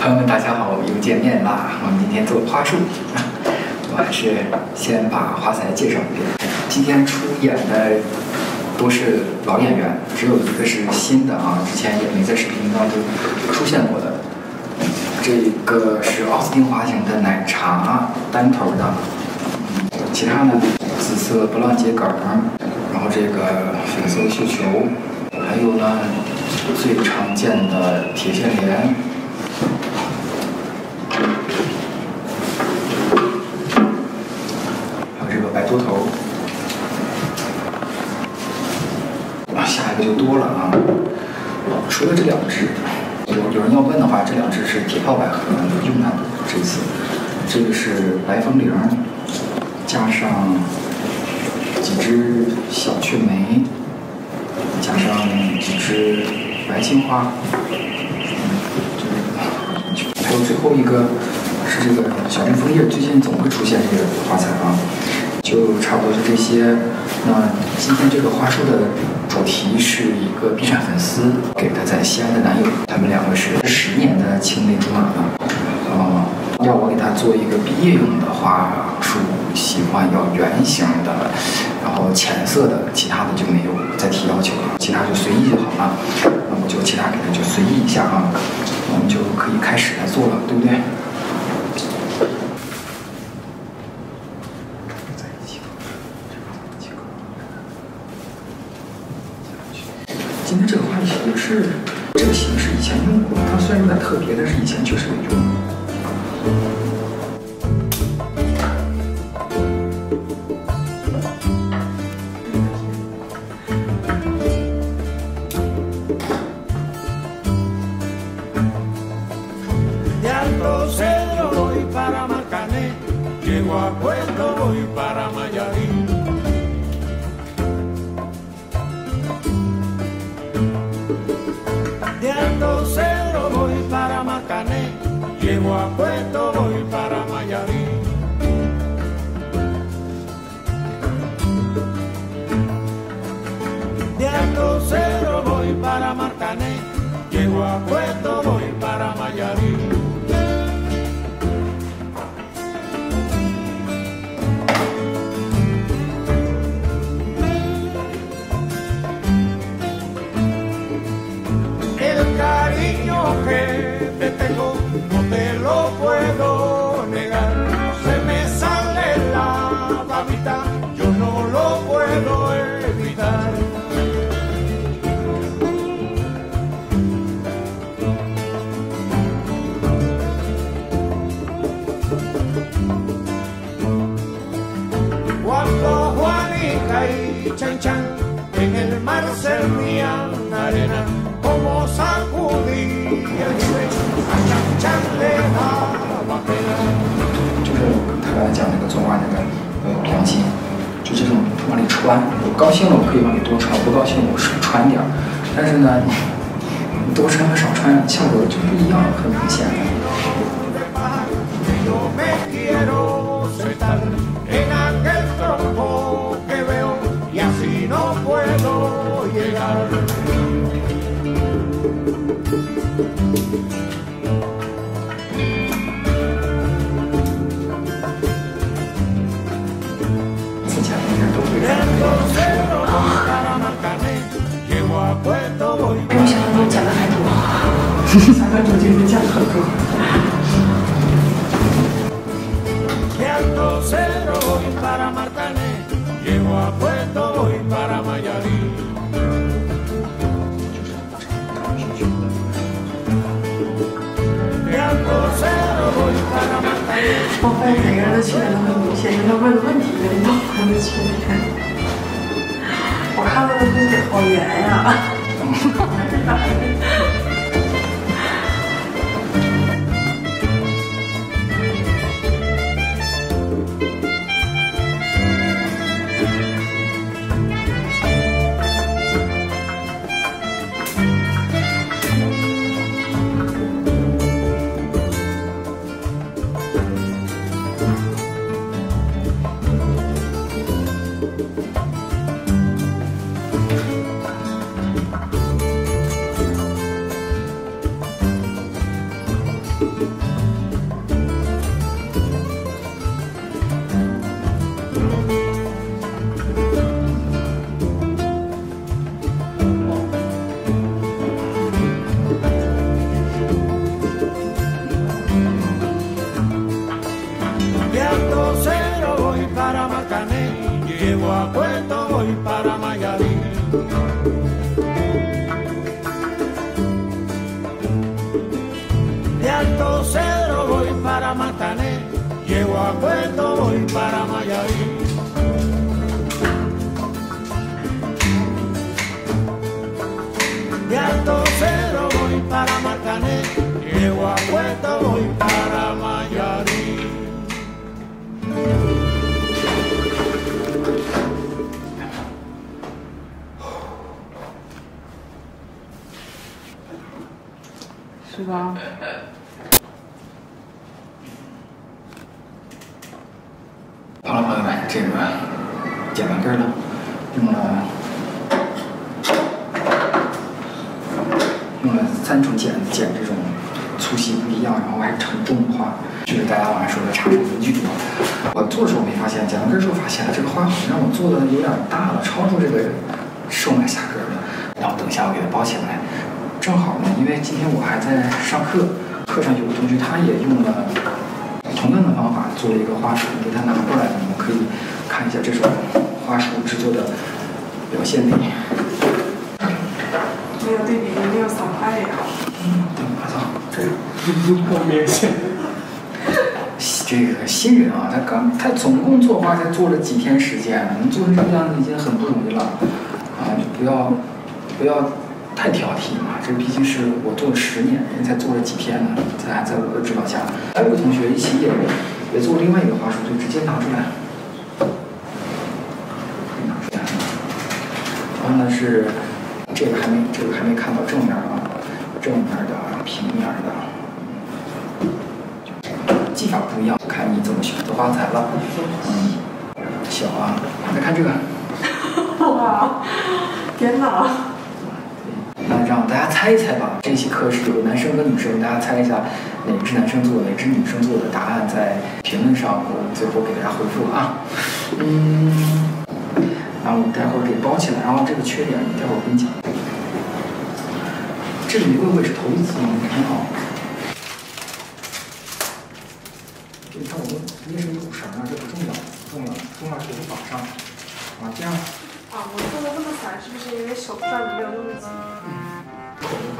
朋友们大家好，又见面啦！我们今天做花束，我还是先把花材介绍一遍。今天出演的都是老演员，只有一个是新的啊，之前也没在视频当中出现过的。这个是奥斯汀花型的奶茶，单头的。其他呢，紫色波浪桔梗，然后这个粉色绣球，还有呢最常见的铁线莲。多了啊。除了这两只，有有人要问的话，这两只是铁炮百合，用它这次。这个是白风铃，加上几只小雀梅，加上几只白青花，还有最后一个是这个小镇枫叶，最近总会出现这个花材啊。就差不多就这些。那今天这个花束的主题是一个 B 站粉丝给他在西安的男友，他们两个是十年的青梅竹马了。呃，要我给他做一个毕业用的花束，喜欢要圆形的，然后浅色的，其他的就没有再提要求了，其他就随意就好了。那我就其他给他就随意一下啊，我们就可以开始来做了，对不对？今天这个花也是这个形式，以前用过，它虽然有点特别，但是以前确实没用。Llego a Puerto, voy para Mayarí. De Alto Cero voy para Marcané, llego a Puerto, voy para Mayarí. El cariño que te tengo te lo puedo negar. Se me sale la babita, yo no lo puedo evitar. Cuando Juanica y Chan Chan 穿，我高兴了我可以往里多穿，不高兴我少穿点儿，但是呢，你多穿和少穿效果就不一样，很明显。Alto Cero voy para Marcané. 我发现每个人的缺点都很明显，他问的问题跟你都他的缺点。我看到的东西好圆呀、llego a Puerto, voy para Mayarín. De Alto Cedro voy para Marcané, llego a Puerto, voy para Mayarín. De Alto Cedro voy para Marcané, llego a Puerto, voy para 吧？好了，朋友们，这个剪完根了，用了用了三种剪剪这种粗细不一样，然后还成重的花，就是大家网上说的差生文具多。我做的时候没发现，剪完根儿之后发现了这个花好像我做的有点大了，超出这个售卖价格了。然后等一下我给它包起来，正好呢，因为今天我还在上课，课上有个同学他也用了。同样的方法做了一个花束，给他拿过来，你们可以看一下这种花束制作的表现力。没有对比，没有伤害呀。嗯，对，我操，这不明显。这个新人啊，他刚他总共做花才做了几天时间，能做成这个样子已经很不容易了啊！就不要不要太挑剔嘛，这毕竟是我做了十年，人家才做了几天呢，在在我的指导下。还有个同学一起也也做另外一个花束，就直接拿出来，拿出来。然后呢是这个还没这个还没看到正面啊，正面的、平面的。技法不一样，看你怎么选择花材了。嗯，小啊，再看这个。哇，天哪！让大家猜一猜吧。这期课是有男生跟女生，大家猜一下哪个是男生做的，哪个是女生做的？答案在评论上，我最后给大家回复啊。嗯，然后我待会儿给包起来，然后这个缺点待会儿跟你讲。这个玫瑰会是头一次吗，很好。口的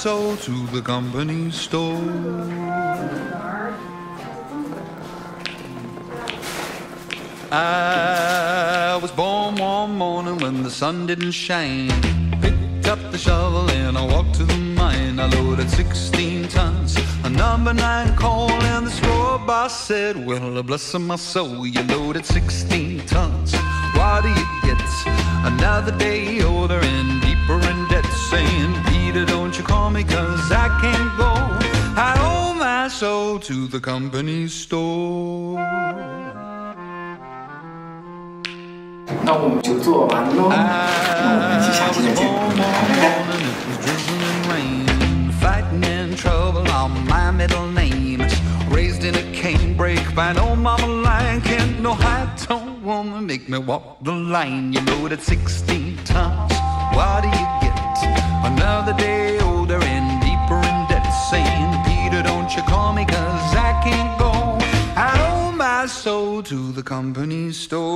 Soul to the company store. I was born one morning when the sun didn't shine. Picked up the shovel and I walked to the mine. I loaded 16 tons, a number nine coal, and the store boss said, Well, bless my soul, you loaded 16 tons. What do you get? Another day older and deeper in debt, me, cause I can't go. I owe my soul to the company store. 那我们就做完喽。那我们一起下期再见，拜拜。 morning, it was drizzling rain. Fighting in trouble on my middle name. Raised in a canebrake by an old mama lion. Can't no high tone woman make me walk the line. You loaded 16 tons. What do you get? Another day to the company store.